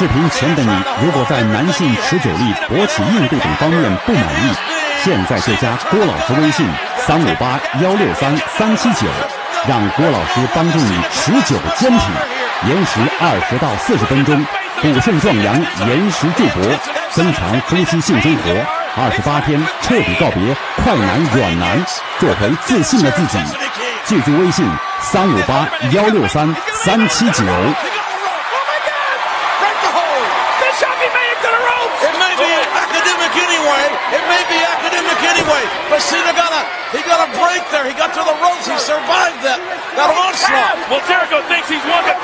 视频前的你，如果在男性持久力、勃起硬度等方面不满意，现在就加郭老师微信三五八幺六三三七九，让郭老师帮助你持久坚挺，延时二十到四十分钟，补肾壮阳，延时助勃，增强夫妻性生活，二十八天彻底告别快男软男，做回自信的自己。记住微信三五八幺六三三七九。It may be academic anyway. But Cena got a he got a break there. He got to the ropes. He survived that that onslaught. Well, Jericho thinks he's won, but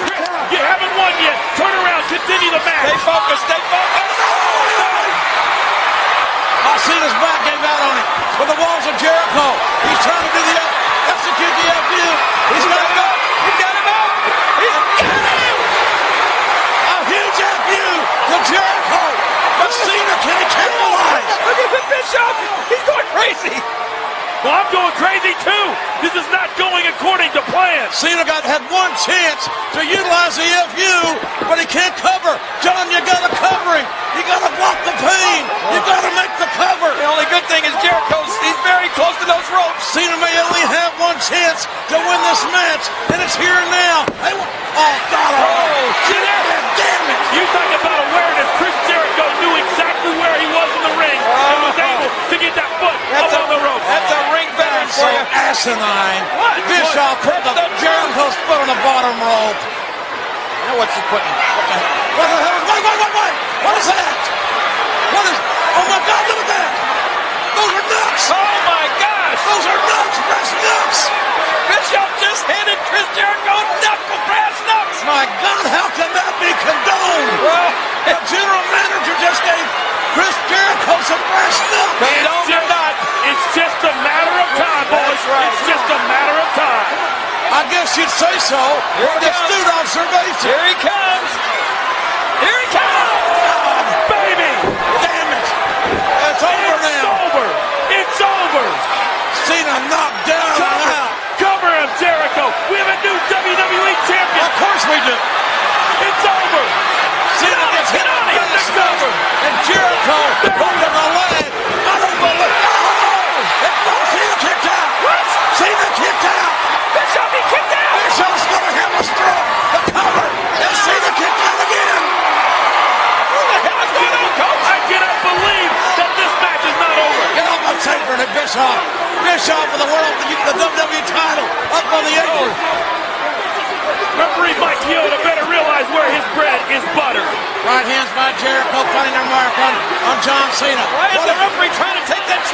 you haven't won yet. Turn around, continue the match. Stay focused, stay focused. Oh, Cena's back gave out on him with the walls of Jericho. He's trying to do the execute the FU. He's got him up. He got him up. He's got him. A huge FU to Jericho. But Cena can he capitalize? Look at. He's going crazy. Well, I'm going crazy too. This is not going according to plan. Cena got had one chance to utilize the FU, but he can't cover. John, you gotta cover him. You gotta block the pain. You gotta make the cover. The only good thing is Jericho's he's very close to those ropes. Cena may only have one chance to win this match, and it's here and now. They wa- oh, God. Oh, see that? Damn it. You talk about awareness. Chris Jericho knew exactly where he was in the ring and was able to get that foot up on the rope. That's a ring veteran So for you. Asinine. What? Bischoff put the Jericho's foot on the bottom rope. Now what's he putting? What the? What the hell? Wait, wait, wait, wait. What is that? What is? Oh my God! Look at that. I guess you'd say so. Here it It's comes. astute observation. Here he comes. Here he comes. Baby! Damn it. It's over It's now. over! It's over! Cena knocked down and Cover, out. cover him, Jericho! We have a new WWE champion! Of course we do. It's over! Cena Get gets hit on, on get the the stomach. cover. And Jericho hooked him the leg. I don't believe Oh! Oh, Cena kicked out. What? Cena kicked out. Bischoff, he kicked out! Bischoff's gonna have a stroke. The cover. And Cena kicked out again. What the hell is going on, Coach? I cannot believe that this match is not over. Get off my apron at Bischoff. Bischoff for the world, the, the WWE title up on the apron. Referee Mike Chioda better realize where his bread is buttered. Right hands by Jericho, finding their mark on, on John Cena. Why is What the referee trying to take that